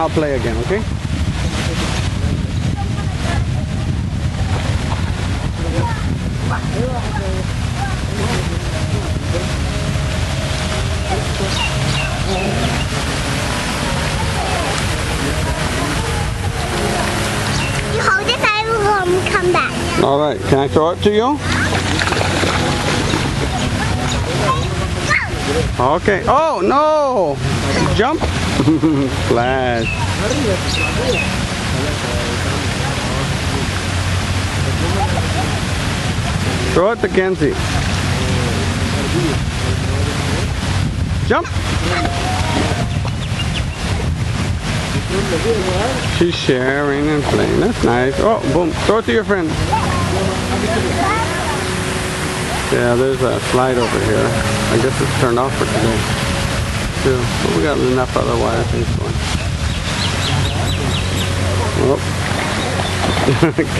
I'll play again, okay? You hold it, I will um, come back. All right, can I throw it to you? Okay. Oh, no! Jump! Flash. Throw it to Kenzie. Jump! She's sharing and playing. That's nice. Oh, boom. Throw it to your friend. Yeah, there's a slide over here. I guess it's turned off for today. Too. But we got enough other wire things going. Oh.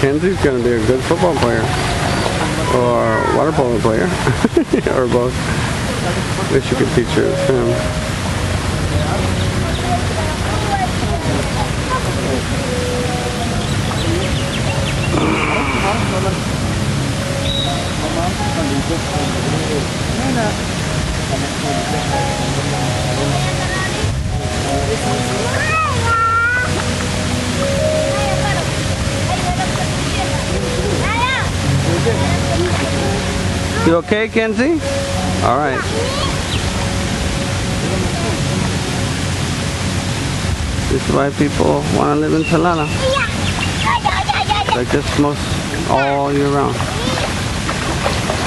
Kenzie's gonna be a good football player. Or water polo player. or both. Wish you could teach her to You okay, Kenzie? All right. This is why people want to live in Salalah. Like this most all year round.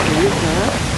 Teresa.